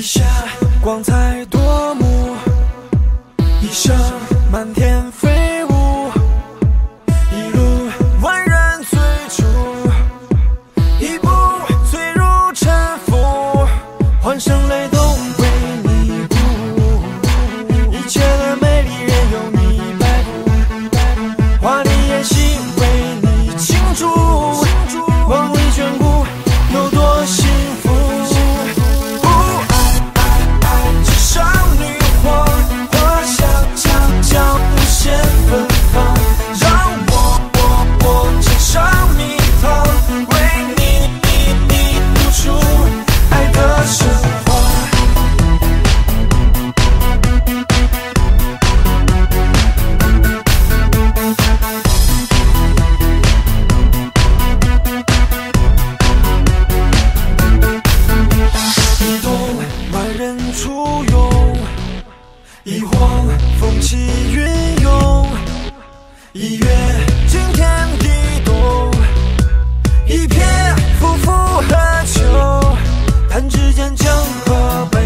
一下光彩夺目，一生漫天飞舞，一路万人追逐，一步坠入沉浮，欢声雷动。簇拥，一晃风起云涌，一跃惊天地动，一片浮浮何求，弹指间江河悲。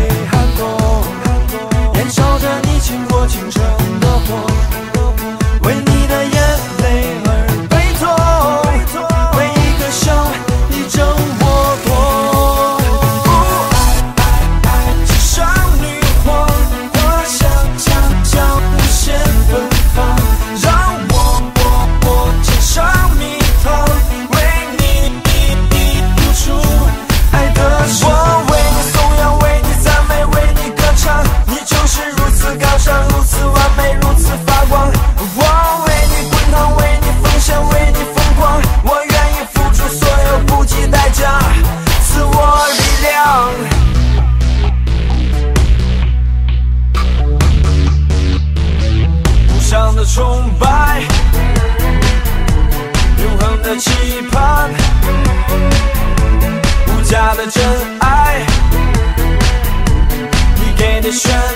the shine.